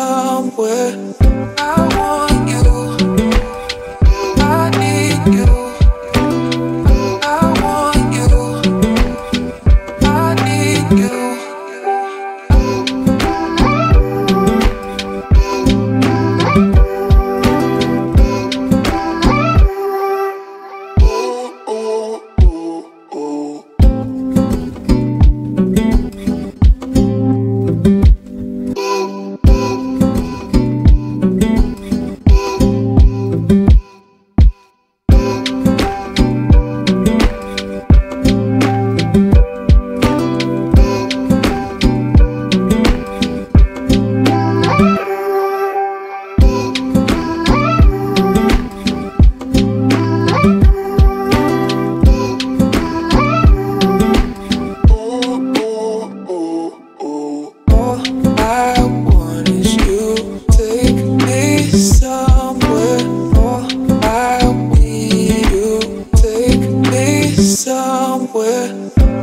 somewhere. Yeah.